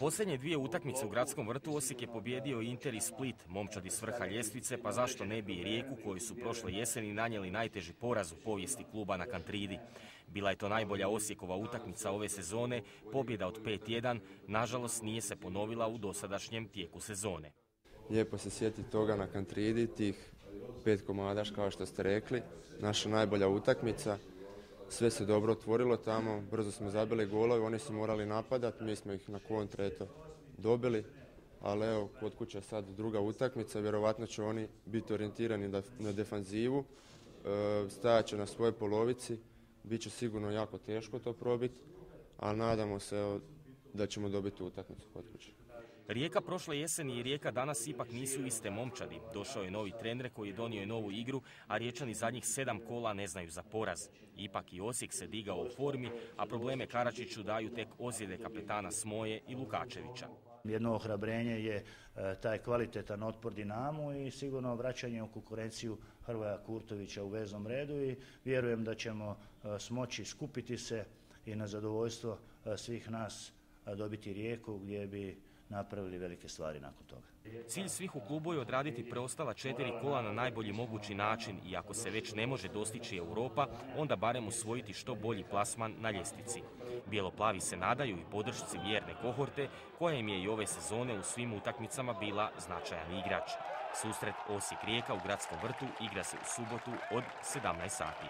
posljednje dvije utakmice u gradskom vrtu Osijek je pobjedio Inter i Split, momčadi s vrha ljestvice, pa zašto ne bi i Rijeku koji su prošle jeseni nanijeli najteži poraz u povijesti kluba na Kantridi. Bila je to najbolja Osijekova utakmica ove sezone, pobjeda od 5-1, nažalost nije se ponovila u dosadašnjem tijeku sezone. Lijepo se sjeti toga na Kantridi, tih pet komadaš kao što ste rekli, naša najbolja utakmica. Sve se dobro otvorilo tamo, brzo smo zabili golove, oni su morali napadati, mi smo ih na kontra eto, dobili. Ali evo, kod kuće sad druga utakmica, vjerovatno će oni biti orijentirani na defanzivu, e, stajat će na svojoj polovici, bit će sigurno jako teško to probiti, a nadamo se da ćemo dobiti utakmicu kod kuće. Rijeka prošle jeseni i Rijeka danas ipak nisu iste momčadi. Došao je novi trener koji je donio i novu igru, a Riječani zadnjih sedam kola ne znaju za poraz. Ipak i Osijek se digao u formi, a probleme Karačiću daju tek ozljede kapetana Smoje i Lukačevića. Jedno ohrabrenje je e, taj kvalitetan otpor Dinamu i sigurno vraćanje u konkurenciju Hrvoja Kurtovića u veznom redu i vjerujem da ćemo e, smoći skupiti se i na zadovoljstvo e, svih nas dobiti rijeku gdje bi napravili velike stvari nakon toga. Cilj svih u klubu je odraditi preostala četiri kola na najbolji mogući način i ako se već ne može dostići Europa, onda barem usvojiti što bolji plasman na ljestvici. Bijeloplavi se nadaju i podršci vjerne kohorte, koja im je i ove sezone u svim utakmicama bila značajan igrač. Susret Osijek Rijeka u gradskom vrtu igra se u subotu od 17 sati.